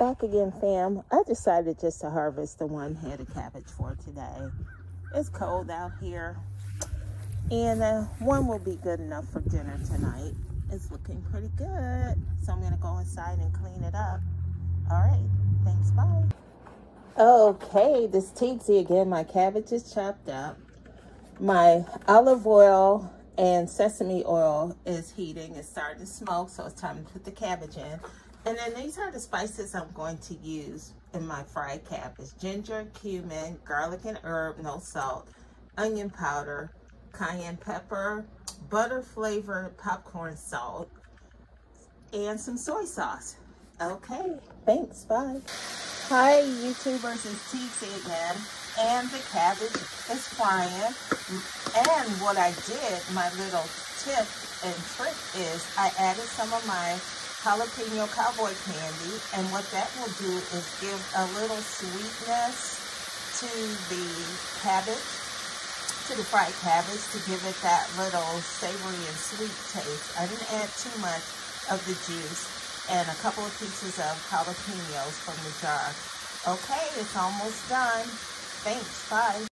back again, fam. I decided just to harvest the one head of cabbage for today. It's cold out here, and uh, one will be good enough for dinner tonight. It's looking pretty good, so I'm gonna go inside and clean it up. All right, thanks, bye. Okay, this Tiegsy again. My cabbage is chopped up. My olive oil and sesame oil is heating. It's starting to smoke, so it's time to put the cabbage in. And then these are the spices I'm going to use in my fried cabbage. Ginger, cumin, garlic and herb, no salt, onion powder, cayenne pepper, butter flavored popcorn salt, and some soy sauce. Okay, thanks, bye. Hi, YouTubers, it's Tiegsy again. And the cabbage is frying. And what I did, my little tip and trick is I added some of my jalapeno cowboy candy. And what that will do is give a little sweetness to the cabbage, to the fried cabbage, to give it that little savory and sweet taste. I didn't add too much of the juice and a couple of pieces of jalapenos from the jar. Okay, it's almost done. Thanks, bye.